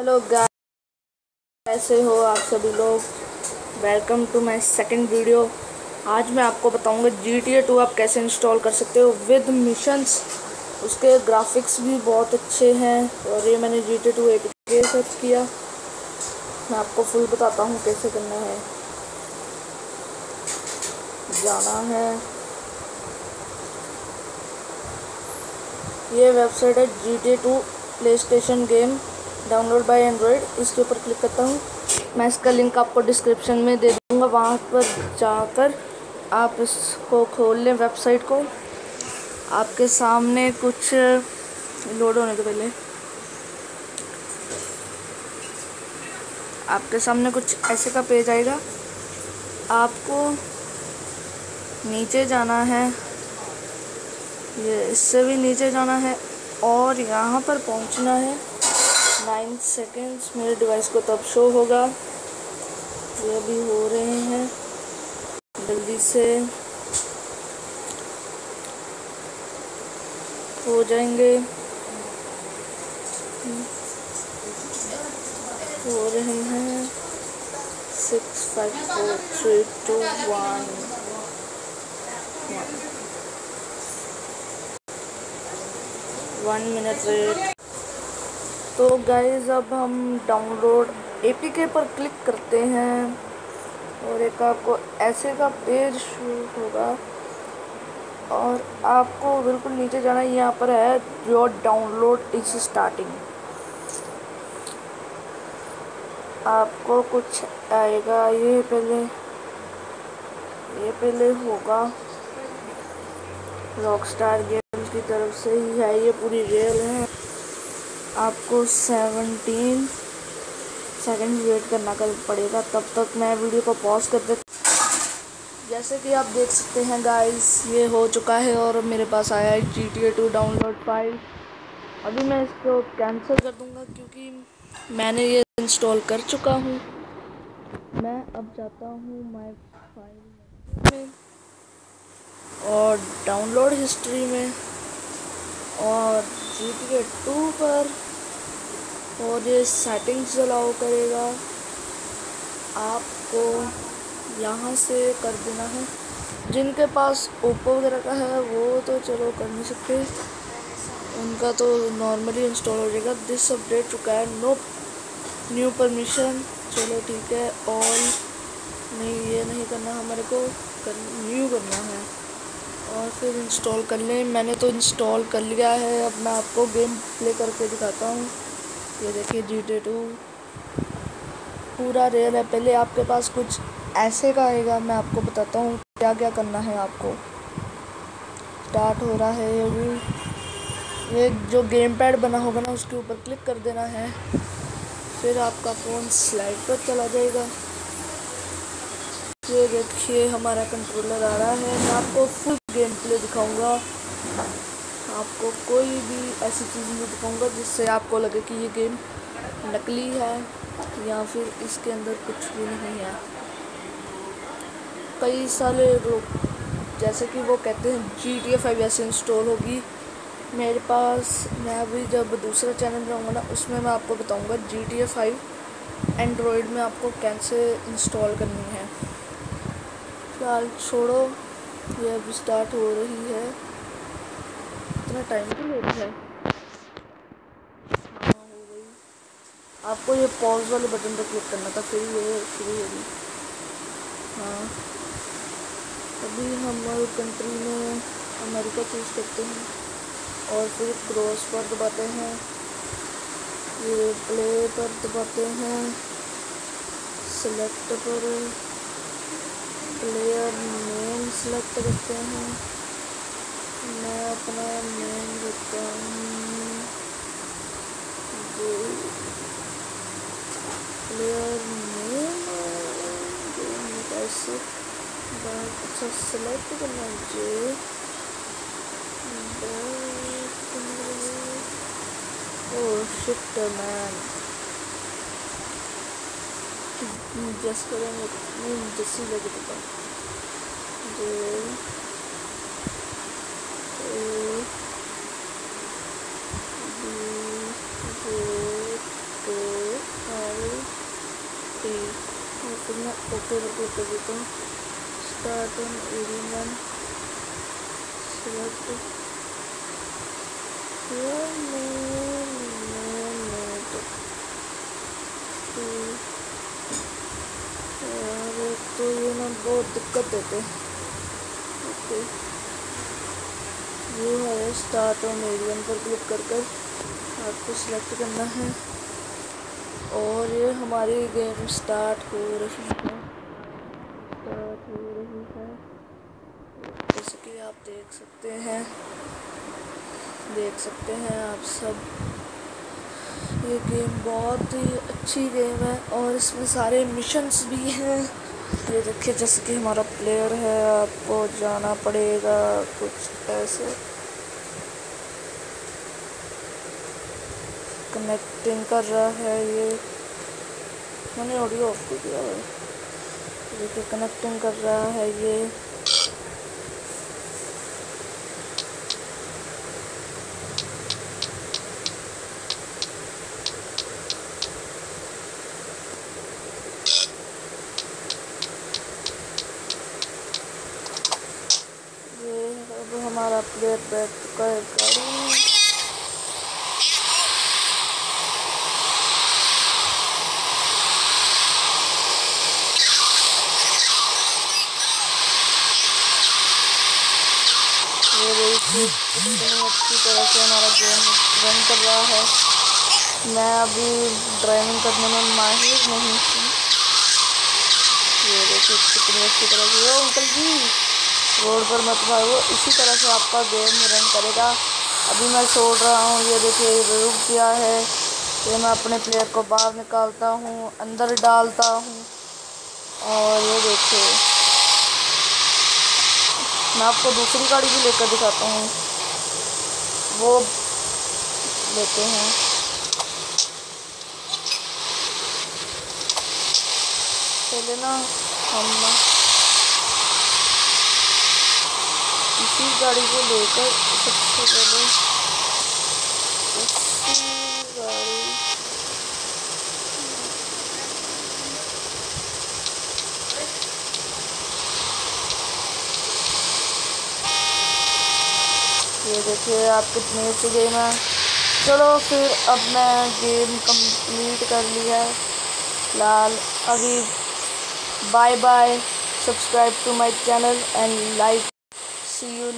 Hello guys कैसे हो आप सभी लोग? Welcome to my second video आज मैं आपको बताऊँगा जी टी ए टू आप कैसे इंस्टॉल कर सकते हो विद मिशंस उसके ग्राफिक्स भी बहुत अच्छे हैं और ये मैंने G T two A P search किया। मैं आपको फुल बताता हूँ कैसे करना है। जाना है। ये वेबसाइट है G T two play station game download by Android इसके ऊपर क्लिक करता हूँ। मैं इसका लिंक आपको डिस्क्रिप्शन में दे दूँगा, वहाँ पर जाकर आप इसको खोल लें वेबसाइट को। आपके सामने कुछ लोड होने के पहले। आपके सामने कुछ ऐसे का पेज आएगा। आपको नीचे जाना है। ये इससे भी नीचे जाना है और यहाँ पर पहुँचना है। नाइन सेकेंड्स मेरे डिवाइस को तब शो होगा। ये अभी हो रहे हैं। जल्दी से हो जाएँगे। हो रहे हैं। Six five four three two one one minute wait तो गाइज़ अब हम डाउनलोड एपीके पर क्लिक करते हैं। और एक आपको ऐसे का पेज शूट होगा। और आपको बिल्कुल नीचे जाना है यहाँ पर है योर डाउनलोड इज़ स्टार्टिंग आपको कुछ आएगा, ये पहले ये पहले होगा। रॉकस्टार गेम्स की तरफ़ से ही है, ये पूरी रेल है। आपको सेवनटीन सेकेंड वेट करना कर पड़ेगा, तब तक मैं वीडियो को पॉज कर दे जैसे कि आप देख सकते हैं गाइस ये हो चुका है और मेरे पास आया है G T A two download file अभी मैं इसको कैंसिल कर दूँगा क्योंकि मैंने ये इंस्टॉल कर चुका हूँ। मैं अब जाता हूँ माय फ़ाइल में और डाउनलोड हिस्ट्री में और जी टी ए टू पर और ये सेटिंग्स अलाउ करेगा। आपको यहाँ से कर देना है। जिनके पास ओप्पो वगैरह का है वो तो चलो कर नहीं सकते। उनका तो नॉर्मली इंस्टॉल हो जाएगा। दिस अपडेट है नो न्यू परमिशन चलो ठीक है। ऑल नहीं ये नहीं करना हमारे को। कर, न्यू करना है। और फिर इंस्टॉल कर लें। मैंने तो इंस्टॉल कर लिया है। अब मैं आपको गेम प्ले करके दिखाता हूँ। ये देखिए जी टी टू पूरा रेल है। पहले आपके पास कुछ ऐसे का आएगा, मैं आपको बताता हूँ क्या क्या करना है आपको। स्टार्ट हो रहा है ये भी। ये जो गेम पैड बना होगा ना, उसके ऊपर क्लिक कर देना है। फिर आपका फ़ोन स्लाइड पर चला जाएगा। ये देखिए, हमारा कंट्रोलर आ रहा है। मैं आपको फुल गेम प्ले दिखाऊँगा। आपको कोई भी ऐसी चीज़ नहीं दिखाऊँगा जिससे आपको लगे कि ये गेम नकली है या फिर इसके अंदर कुछ भी नहीं है। कई सारे लोग, जैसे कि वो कहते हैं जी टी ए फाइव ऐसे इंस्टॉल होगी। मेरे पास, मैं अभी जब दूसरा चैनल जाऊँगा ना, उसमें मैं आपको बताऊँगा G T A five Android में आपको कैसे इंस्टॉल करनी है। फ़िलहाल छोड़ो। ये अभी स्टार्ट हो रही है। इतना टाइम तो लेट है। हाँ हो गई। आपको ये पॉज वाले बटन पर क्लिक करना था, फिर ये शुरू होगी हाँ। अभी हम कंट्री में अमेरिका चूज़ करते हैं। और फिर क्रॉस पर दबाते हैं। ये प्ले पर दबाते हैं। सेलेक्ट पर प्लेयर नेम सेलेक्ट करते हैं। मैं अपना नेम रखता हूँ। प्लेयर नेम कैसे अच्छा सेलेक्ट करना ओह शिट मैन जस्ट करेंगे। नहीं, जैसी लगे तो punya ukur-ukur statun iriman suatu menutup तो ये ना बहुत दिक्कत देते हैं ओके ये है स्टार्ट ऑन एरियन पर क्लिक कर कर आपको सिलेक्ट करना है। और ये हमारी गेम स्टार्ट हो रही है। स्टार्ट हो रही है। जैसे कि आप देख सकते हैं। देख सकते हैं आप सब। ये गेम बहुत ही अच्छी गेम है और इसमें सारे मिशंस भी हैं। ये देखिए, जैसे कि हमारा प्लेयर है, आपको जाना पड़ेगा कुछ ऐसे कनेक्टिंग कर रहा है ये। मैंने ऑडियो ऑफ़ कर दिया है। देखिए कनेक्टिंग कर रहा है ये ये अब है देखिए कितनी अच्छी तरह से हमारा गेम रन कर रहा है मैं अभी ड्राइविंग करने में माहिर नहीं थी ये देखिए कितनी अच्छी तरह से। ओ, अंकल जी। रोड पर मत भागो। इसी तरह से आपका गेम रन करेगा। अभी मैं छोड़ रहा हूँ। ये देखिए रुक गया है। ये मैं अपने प्लेयर को बाहर निकालता हूँ, अंदर डालता हूँ। और ये देखिए, मैं आपको दूसरी गाड़ी भी लेकर दिखाता हूँ। वो लेते हैं। पहले ना हम ना इसी गाड़ी को लेकर सबसे पहले ये देखिए आप कितनी अच्छी गेम है। चलो फिर अब मैं गेम कंप्लीट कर लिया है। फ़िलहाल अभी bye bye subscribe to my channel and like see you